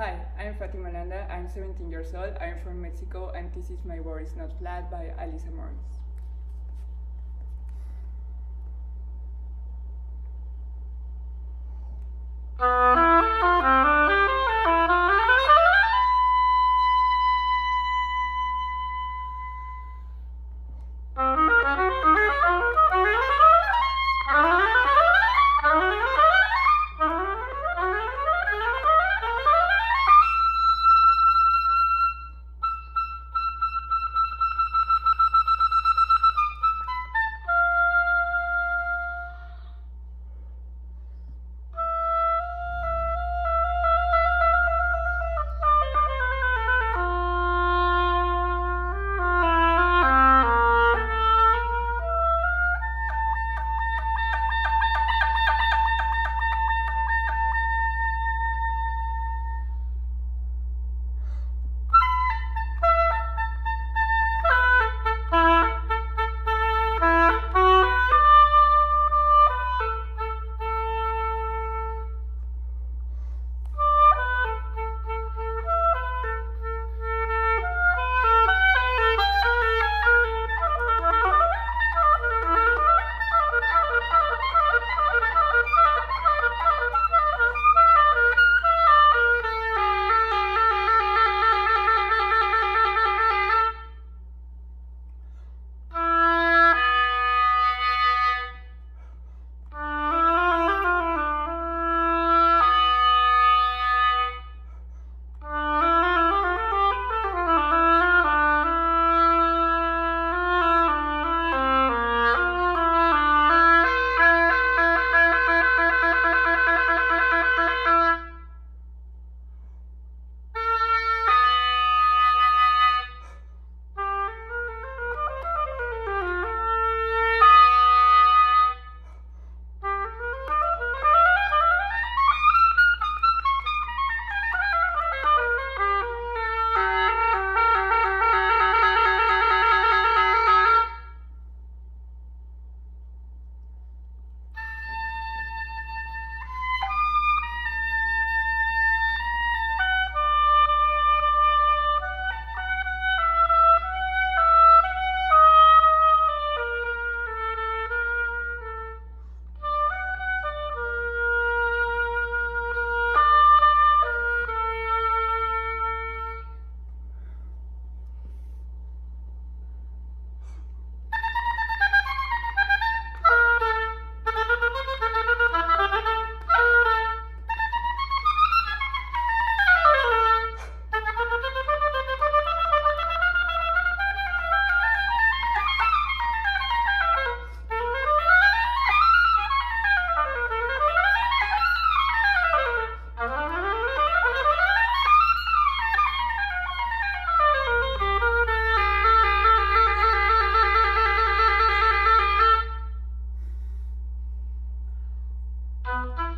Hi, I'm Fatima Landa. I'm 17 years old. I'm from Mexico, and this is My is Not Flat by Alyssa Morris. Thank you.